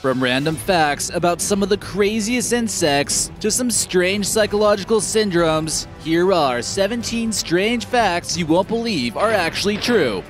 From random facts about some of the craziest insects to some strange psychological syndromes, here are 17 strange facts you won't believe are actually true.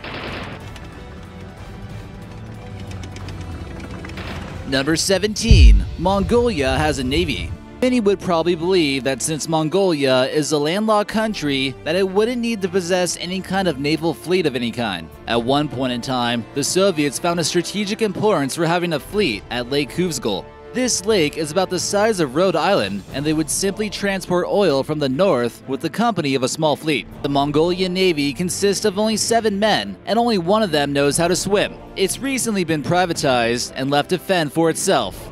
Number 17. Mongolia has a navy. Many would probably believe that since Mongolia is a landlocked country, that it wouldn't need to possess any kind of naval fleet of any kind. At one point in time, the Soviets found a strategic importance for having a fleet at Lake Khuvsgol. This lake is about the size of Rhode Island, and they would simply transport oil from the north with the company of a small fleet. The Mongolian Navy consists of only seven men, and only one of them knows how to swim. It's recently been privatized and left to fend for itself.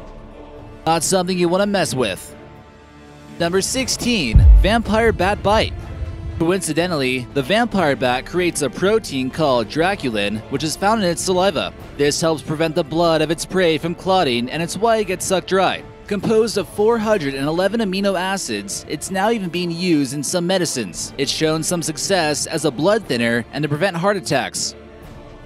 Not something you want to mess with. Number 16. Vampire Bat Bite. Coincidentally, the vampire bat creates a protein called draculin, which is found in its saliva. This helps prevent the blood of its prey from clotting, and it's why it gets sucked dry. Composed of 411 amino acids, it's now even being used in some medicines. It's shown some success as a blood thinner and to prevent heart attacks.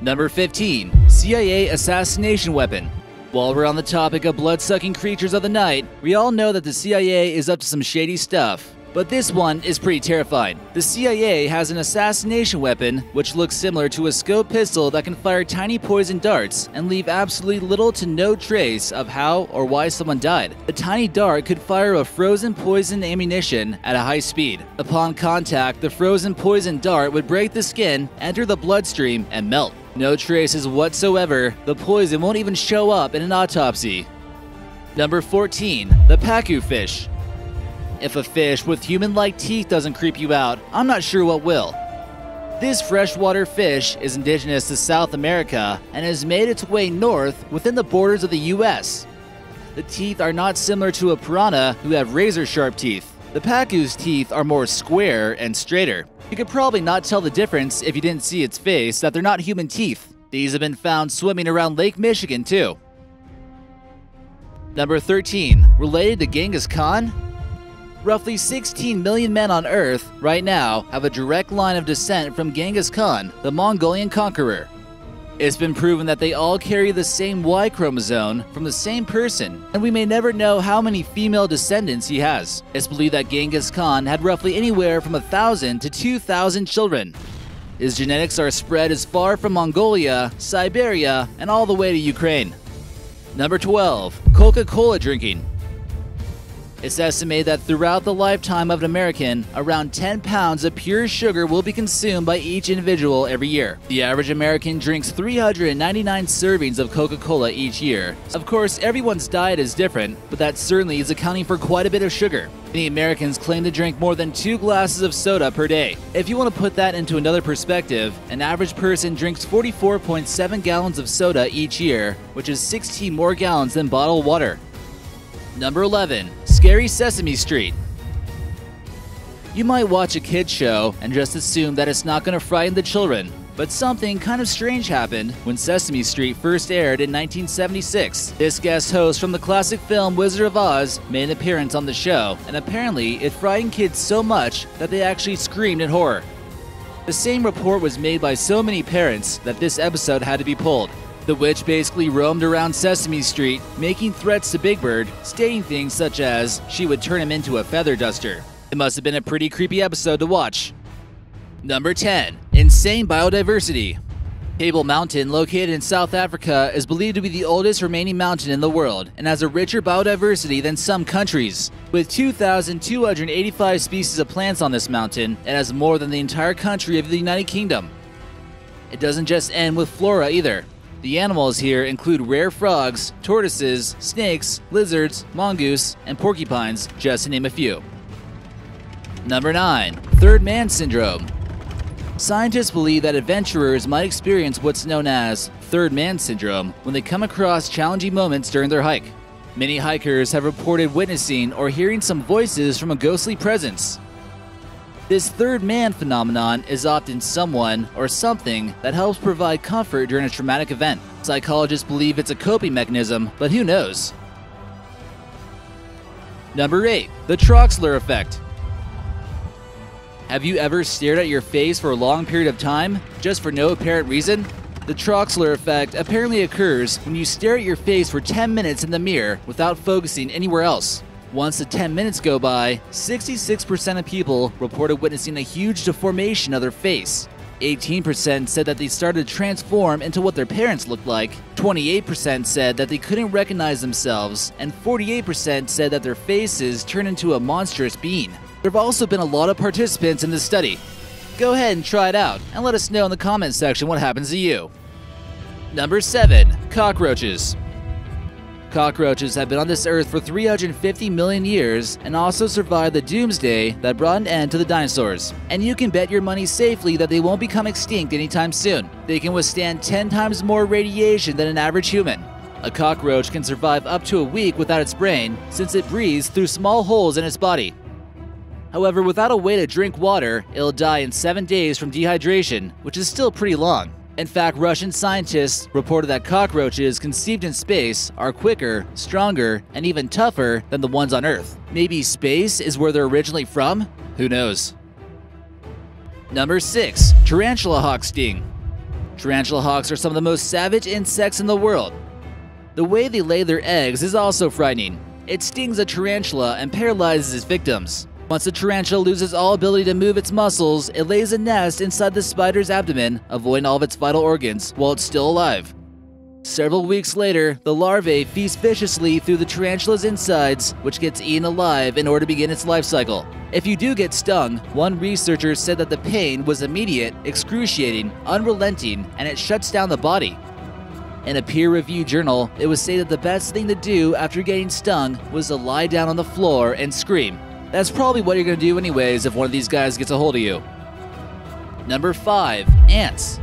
Number 15. CIA Assassination Weapon. While we're on the topic of blood sucking creatures of the night, we all know that the CIA is up to some shady stuff. But this one is pretty terrifying. The CIA has an assassination weapon which looks similar to a scope pistol that can fire tiny poison darts and leave absolutely little to no trace of how or why someone died. The tiny dart could fire a frozen poison ammunition at a high speed. Upon contact, the frozen poison dart would break the skin, enter the bloodstream, and melt. No traces whatsoever. The poison won't even show up in an autopsy. Number 14. The Pacu fish. If a fish with human like teeth doesn't creep you out, I'm not sure what will. This freshwater fish is indigenous to South America and has made its way north within the borders of the US. The teeth are not similar to a piranha who have razor sharp teeth. The pacu's teeth are more square and straighter. You could probably not tell the difference if you didn't see its face that they're not human teeth. These have been found swimming around Lake Michigan too. Number 13. Related to Genghis Khan? Roughly 16 million men on Earth, right now, have a direct line of descent from Genghis Khan, the Mongolian conqueror. It's been proven that they all carry the same Y chromosome from the same person, and we may never know how many female descendants he has. It's believed that Genghis Khan had roughly anywhere from 1,000 to 2,000 children. His genetics are spread as far from Mongolia, Siberia, and all the way to Ukraine. Number 12. Coca Cola drinking. It's estimated that throughout the lifetime of an American, around 10 pounds of pure sugar will be consumed by each individual every year. The average American drinks 399 servings of Coca Cola each year. Of course, everyone's diet is different, but that certainly is accounting for quite a bit of sugar. Many Americans claim to drink more than two glasses of soda per day. If you want to put that into another perspective, an average person drinks 44.7 gallons of soda each year, which is 16 more gallons than bottled water. Number 11. Scary Sesame Street. You might watch a kid's show and just assume that it's not going to frighten the children, but something kind of strange happened when Sesame Street first aired in 1976. This guest host from the classic film Wizard of Oz made an appearance on the show, and apparently it frightened kids so much that they actually screamed in horror. The same report was made by so many parents that this episode had to be pulled. The witch basically roamed around Sesame Street, making threats to Big Bird, stating things such as she would turn him into a feather duster. It must have been a pretty creepy episode to watch. Number 10. Insane Biodiversity. Table Mountain, located in South Africa, is believed to be the oldest remaining mountain in the world and has a richer biodiversity than some countries. With 2,285 species of plants on this mountain, it has more than the entire country of the United Kingdom. It doesn't just end with flora either. The animals here include rare frogs, tortoises, snakes, lizards, mongoose, and porcupines, just to name a few. Number 9. Third Man Syndrome. Scientists believe that adventurers might experience what's known as third man syndrome when they come across challenging moments during their hike. Many hikers have reported witnessing or hearing some voices from a ghostly presence. This third man phenomenon is often someone or something that helps provide comfort during a traumatic event. Psychologists believe it's a coping mechanism, but who knows? Number 8. The Troxler Effect. Have you ever stared at your face for a long period of time, just for no apparent reason? The Troxler effect apparently occurs when you stare at your face for 10 minutes in the mirror without focusing anywhere else. Once the 10 minutes go by, 66% of people reported witnessing a huge deformation of their face. 18% said that they started to transform into what their parents looked like, 28% said that they couldn't recognize themselves, and 48% said that their faces turned into a monstrous being. There have also been a lot of participants in this study. Go ahead and try it out, and let us know in the comments section what happens to you. Number 7. Cockroaches Cockroaches have been on this earth for 350 million years and also survived the doomsday that brought an end to the dinosaurs. And you can bet your money safely that they won't become extinct anytime soon. They can withstand 10 times more radiation than an average human. A cockroach can survive up to a week without its brain since it breathes through small holes in its body. However, without a way to drink water, it'll die in 7 days from dehydration, which is still pretty long. In fact, Russian scientists reported that cockroaches conceived in space are quicker, stronger, and even tougher than the ones on Earth. Maybe space is where they're originally from? Who knows? Number 6. Tarantula hawk sting. Tarantula hawks are some of the most savage insects in the world. The way they lay their eggs is also frightening. It stings a tarantula and paralyzes its victims. Once the tarantula loses all ability to move its muscles, it lays a nest inside the spider's abdomen, avoiding all of its vital organs while it's still alive. Several weeks later, the larvae feast viciously through the tarantula's insides, which gets eaten alive in order to begin its life cycle. If you do get stung, one researcher said that the pain was immediate, excruciating, unrelenting, and it shuts down the body. In a peer reviewed journal, it was said that the best thing to do after getting stung was to lie down on the floor and scream. That's probably what you're going to do anyways if one of these guys gets a hold of you. Number 5. Ants.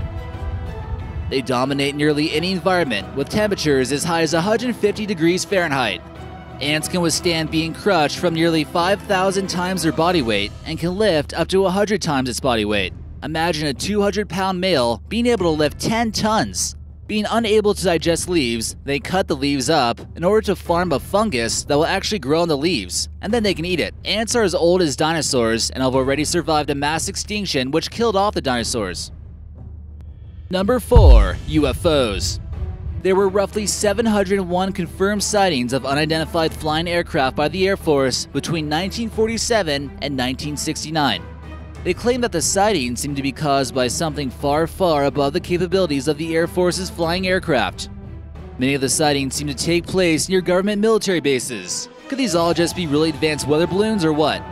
They dominate nearly any environment, with temperatures as high as 150 degrees Fahrenheit. Ants can withstand being crushed from nearly 5,000 times their body weight and can lift up to 100 times its body weight. Imagine a 200 pound male being able to lift 10 tons. Being unable to digest leaves, they cut the leaves up in order to farm a fungus that will actually grow on the leaves, and then they can eat it. Ants are as old as dinosaurs and have already survived a mass extinction which killed off the dinosaurs. Number 4. UFOs there were roughly 701 confirmed sightings of unidentified flying aircraft by the Air Force between 1947 and 1969. They claim that the sightings seem to be caused by something far, far above the capabilities of the Air Force's flying aircraft. Many of the sightings seem to take place near government military bases. Could these all just be really advanced weather balloons or what?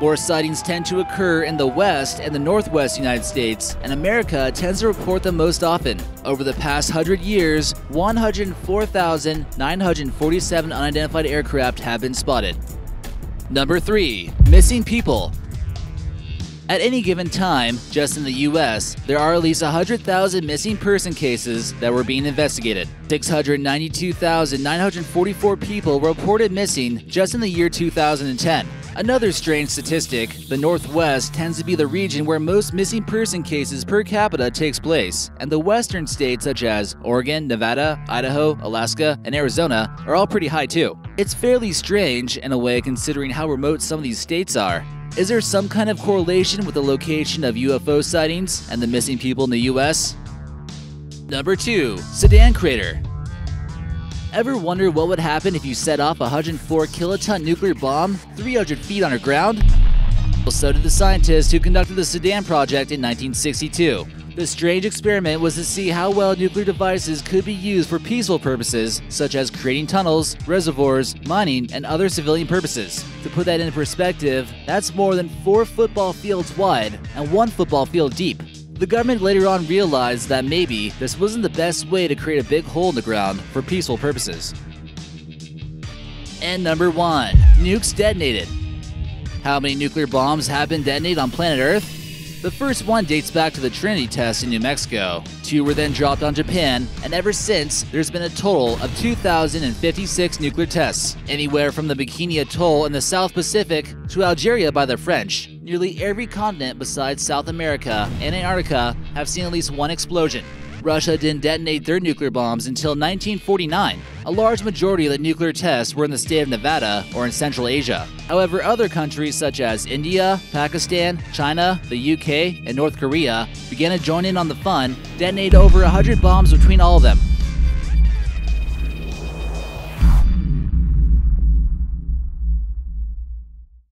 More sightings tend to occur in the west and the northwest United States, and America tends to report them most often. Over the past 100 years, 104,947 unidentified aircraft have been spotted. Number 3. Missing People at any given time, just in the US, there are at least 100,000 missing person cases that were being investigated. 692,944 people reported missing just in the year 2010. Another strange statistic, the Northwest tends to be the region where most missing person cases per capita takes place, and the western states such as Oregon, Nevada, Idaho, Alaska, and Arizona are all pretty high too. It's fairly strange in a way considering how remote some of these states are, is there some kind of correlation with the location of UFO sightings and the missing people in the US? Number 2. Sedan Crater Ever wonder what would happen if you set off a 104 kiloton nuclear bomb 300 feet underground? Well, so did the scientists who conducted the Sedan project in 1962. The strange experiment was to see how well nuclear devices could be used for peaceful purposes, such as creating tunnels, reservoirs, mining, and other civilian purposes. To put that into perspective, that's more than four football fields wide and one football field deep. The government later on realized that maybe this wasn't the best way to create a big hole in the ground for peaceful purposes. And number 1. Nukes detonated. How many nuclear bombs have been detonated on planet Earth? The first one dates back to the Trinity test in New Mexico. Two were then dropped on Japan, and ever since, there's been a total of 2,056 nuclear tests, anywhere from the Bikini Atoll in the South Pacific to Algeria by the French. Nearly every continent besides South America and Antarctica have seen at least one explosion. Russia didn't detonate their nuclear bombs until 1949. A large majority of the nuclear tests were in the state of Nevada or in Central Asia. However, other countries such as India, Pakistan, China, the UK, and North Korea began to join in on the fun, detonated over 100 bombs between all of them.